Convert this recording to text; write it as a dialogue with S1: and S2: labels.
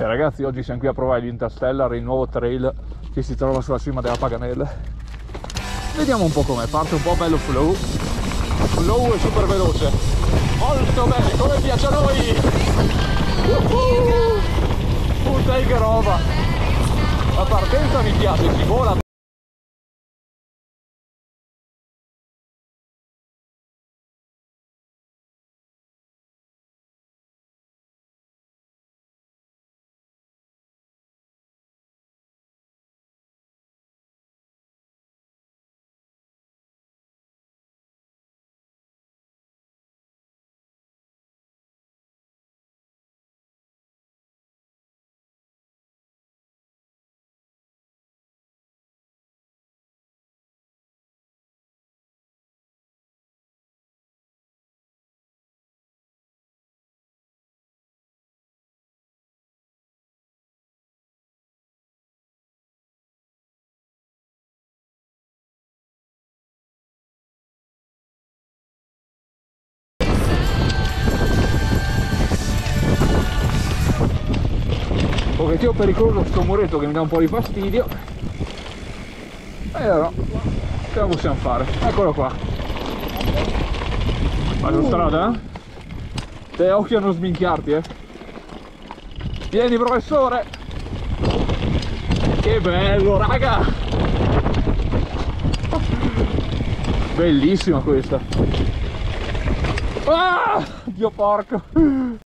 S1: E ragazzi, oggi siamo qui a provare l'Interstellar, il nuovo trail che si trova sulla cima della Paganella. Vediamo un po' com'è, parte un po' bello flow. Flow è super veloce. Molto bene, come piace a noi! Uh-huh! Puttana che roba! La partenza mi piace, si vola pochettino pericoloso questo muretto che mi dà un po' di fastidio. E allora ce la possiamo fare? Eccolo qua. Autostrada eh? te occhio a non sminchiarti eh. Vieni professore. Che bello raga. Bellissima questa. Ah, Dio porco